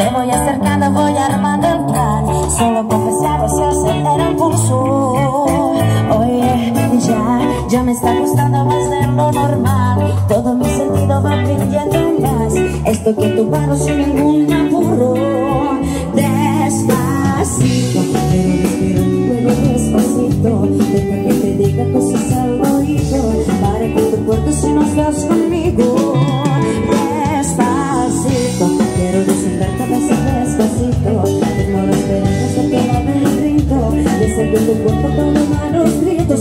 Me voy acercando, voy armando el plan Solo confesar se acelera el pulso Oye, ya, ya me está gustando más de lo normal Todo mi sentido va pidiendo más Esto que tu mano despacito Como lo esperas hasta que la me rindo Desde tu cuerpo con los manuscritos